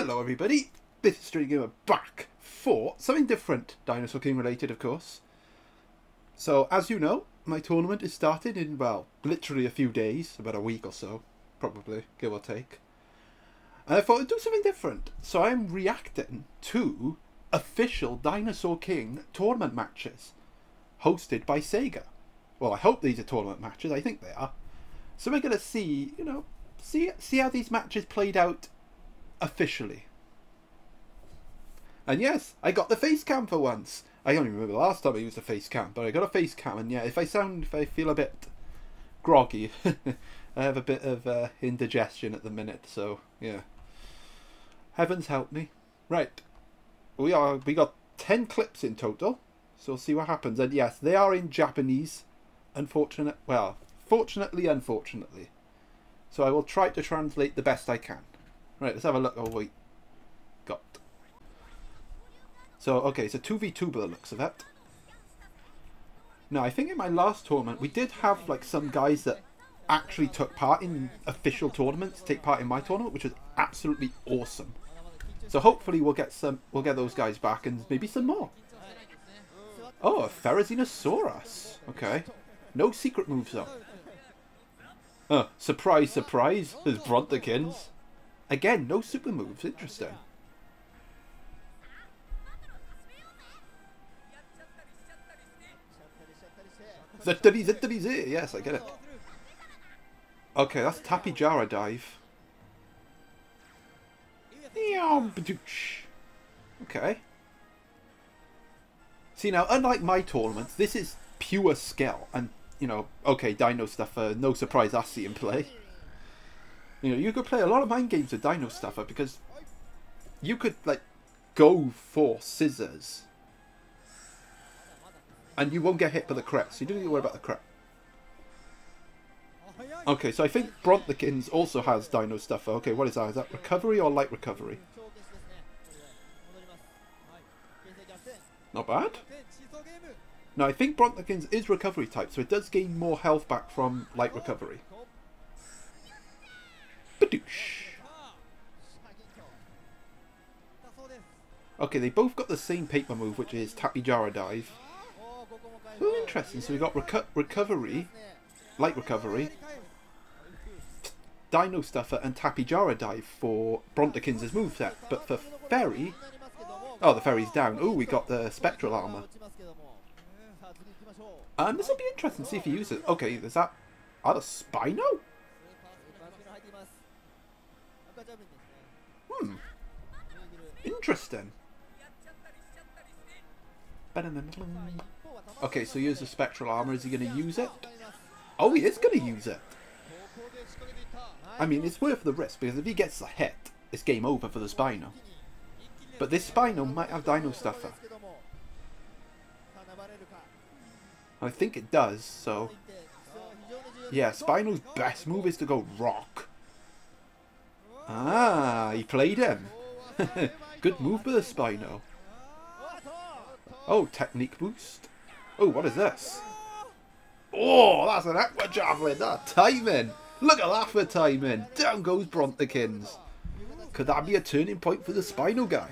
Hello everybody, this is Street Gamer back for something different, Dinosaur King related of course. So as you know, my tournament is started in, well, literally a few days, about a week or so, probably, give or take. And I thought I'd do something different, so I'm reacting to official Dinosaur King tournament matches, hosted by Sega. Well, I hope these are tournament matches, I think they are. So we're going to see, you know, see see how these matches played out officially. And yes, I got the face cam for once. I only remember the last time I used a face cam, but I got a face cam, and yeah, if I sound, if I feel a bit groggy, I have a bit of uh, indigestion at the minute, so yeah. Heavens help me. Right, we are. We got ten clips in total, so we'll see what happens. And yes, they are in Japanese. Unfortunate. Well, fortunately, unfortunately. So I will try to translate the best I can. Right, let's have a look at what we got. So, okay, it's a 2v2 by the looks of that. Now, I think in my last tournament, we did have, like, some guys that actually took part in official tournaments, take part in my tournament, which was absolutely awesome. So hopefully we'll get some, we'll get those guys back and maybe some more. Oh, a Therizinosaurus. Okay. No secret moves though. Uh, surprise, surprise, there's Brontikins. Again, no super moves. Interesting. Zittity, zittity, zit. Yes, I get it. Okay, that's Tapejara dive. Okay. See now, unlike my tournaments, this is pure skill. And, you know, okay, Dino stuff, uh, no surprise I see him play. You know, you could play a lot of mind games with Dino Stuffer because you could, like, go for scissors. And you won't get hit by the crap, so you don't need to worry about the crap. Okay, so I think Brontikins also has Dino Stuffer. Okay, what is that? Is that recovery or light recovery? Not bad. No, I think Brontikins is recovery type, so it does gain more health back from light recovery. Okay, they both got the same paper move, which is Tapejara Dive. Oh, interesting. So we got reco Recovery, Light Recovery, Dino Stuffer, and Tapejara Dive for Brontikins' moveset. But for Fairy... Oh, the Fairy's down. Oh, we got the Spectral Armor. Um, this will be interesting to see if he uses. Okay, is that... Are the Spino? Hmm. Interesting. Okay, so here's the spectral armor. Is he going to use it? Oh, he is going to use it. I mean, it's worth the risk because if he gets a hit, it's game over for the Spino. But this Spino might have Dino Stuffer. I think it does, so... Yeah, Spino's best move is to go rock. Ah, he played him. Good move by the Spino. Oh, technique boost. Oh, what is this? Oh, that's an aqua javelin. That timing. Look at that for timing. Down goes Brontikins. Could that be a turning point for the Spino guy?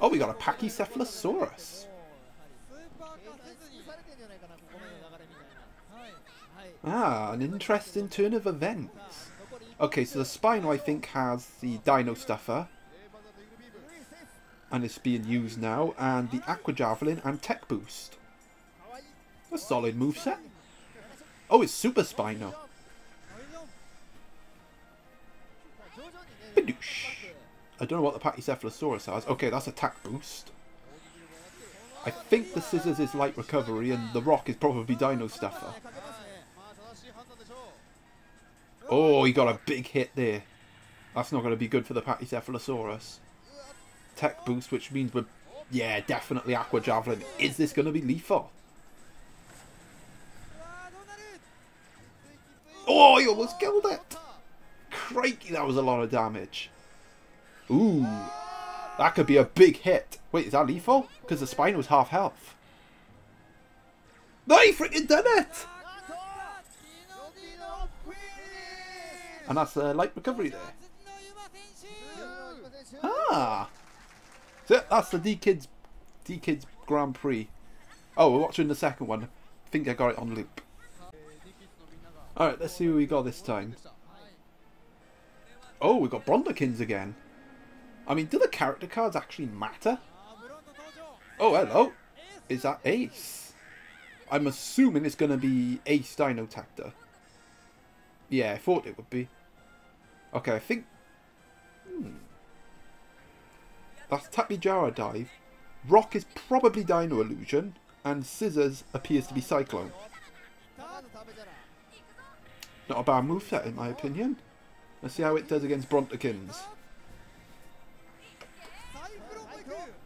Oh, we got a Pachycephalosaurus. Ah, an interesting turn of events. Okay, so the Spino, I think, has the Dino Stuffer. And it's being used now. And the Aqua Javelin and Tech Boost. A solid move set. Oh, it's Super Spino. Badoosh. I don't know what the Pachycephalosaurus has. Okay, that's attack boost. I think the scissors is light recovery and the rock is probably Dino Stuffer. Oh, he got a big hit there. That's not going to be good for the Pachycephalosaurus. Tech boost, which means we're... Yeah, definitely Aqua Javelin. Is this going to be lethal? Oh, he almost killed it. Crikey, that was a lot of damage. Ooh. That could be a big hit. Wait, is that lethal? Because the spine was half health. No, he freaking done it! And that's a light recovery there. Ah! So that's the D-Kids D-Kids Grand Prix. Oh, we're watching the second one. I think I got it on loop. Alright, let's see who we got this time. Oh, we got Brontikins again. I mean, do the character cards actually matter? Oh, hello. Is that Ace? I'm assuming it's going to be Ace Dino Tector. Yeah, I thought it would be. Okay, I think... Hmm. That's Tapejara Dive. Rock is probably Dino Illusion. And Scissors appears to be Cyclone. Not a bad moveset in my opinion. Let's see how it does against Brontikins.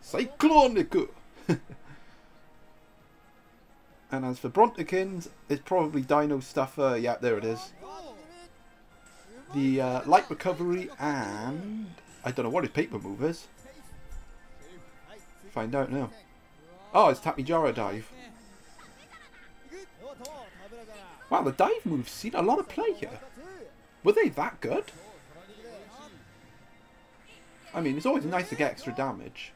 Cyclonic! and as for Brontikins, it's probably Dino Stuffer. Yeah, there it is. The uh, Light Recovery and... I don't know what his paper move is. Find out now. Oh, it's Tapejara Dive. Wow, the dive moves seen a lot of play here. Were they that good? I mean, it's always nice to get extra damage.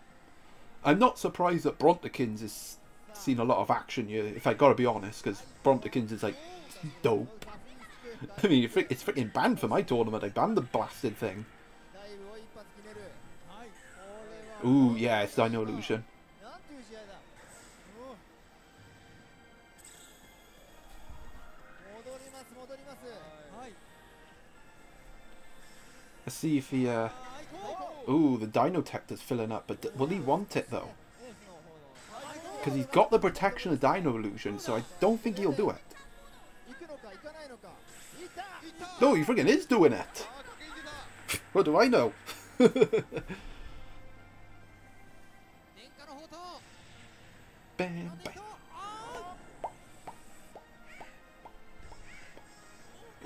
I'm not surprised that Brontikins has seen a lot of action here, if I gotta be honest, because Brontikins is like dope. I mean, it's freaking banned for my tournament. I banned the blasted thing. Ooh, yeah, it's Dino Illusion. Let's see if he, uh... Ooh, the Dino Tector's filling up, but will he want it, though? Because he's got the protection of Dino Illusion, so I don't think he'll do it. No, he friggin' is doing it! what do I know? bam, bam.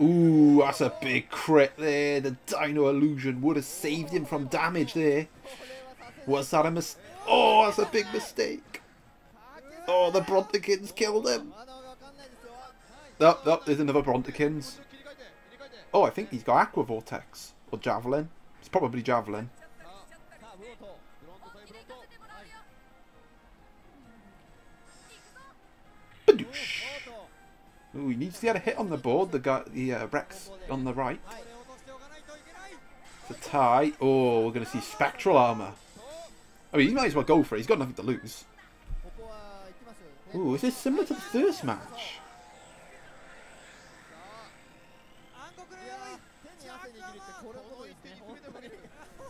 Ooh, that's a big crit there. The Dino Illusion would have saved him from damage there. Was that a mistake? Oh, that's a big mistake. Oh, the Brontikins killed him. Oh, oh, there's another Brontikins. Oh, I think he's got Aqua Vortex. Or Javelin. It's probably Javelin. Badoosh. Ooh, he needs to get a hit on the board, the guy, the uh, Rex on the right. To tie. Oh, we're going to see Spectral Armor. I mean, he might as well go for it. He's got nothing to lose. Ooh, is this similar to the first match?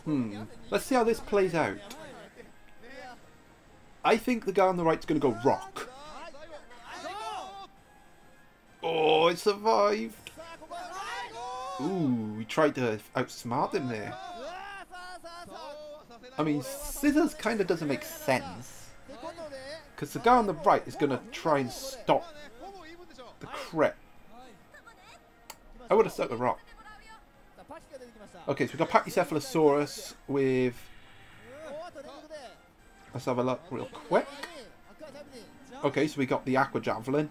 Hmm. Let's see how this plays out. I think the guy on the right is going to go Rock. Oh, it survived. Ooh, we tried to outsmart him there. I mean, scissors kind of doesn't make sense. Because the guy on the right is going to try and stop the crit. I would have stuck the rock. Okay, so we've got Pachycephalosaurus with... Let's have a look real quick. Okay, so we got the Aqua Javelin.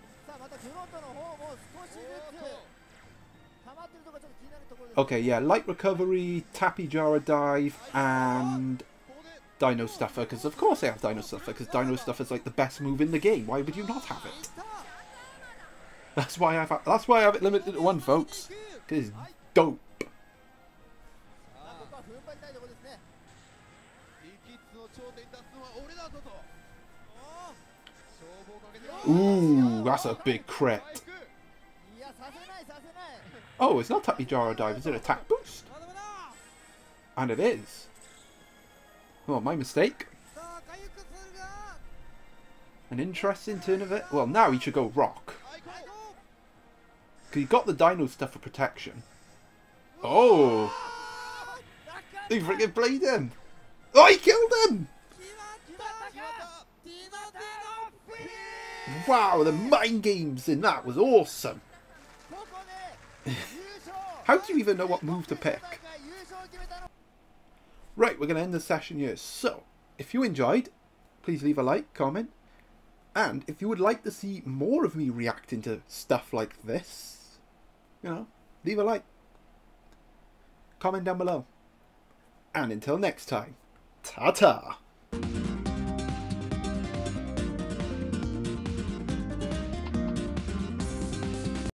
Okay, yeah, Light Recovery, Tapejara Dive, and Dino Stuffer, because of course I have Dino Stuffer, because Dino Stuffer is like the best move in the game. Why would you not have it? That's why I've that's why I have it limited to one, folks. Because dope. Ooh, that's a big crit. Oh, it's not Tapejara Dive, is it attack boost? And it is. Oh, my mistake. An interesting turn of it. Well, now he should go rock. Because he got the dino stuff for protection. Oh! He freaking played him! Oh, he killed him! Wow, the mind games in that was awesome! How do you even know what move to pick? Right, we're going to end the session here. So, if you enjoyed, please leave a like, comment, and if you would like to see more of me reacting to stuff like this, you know, leave a like. Comment down below. And until next time, ta ta!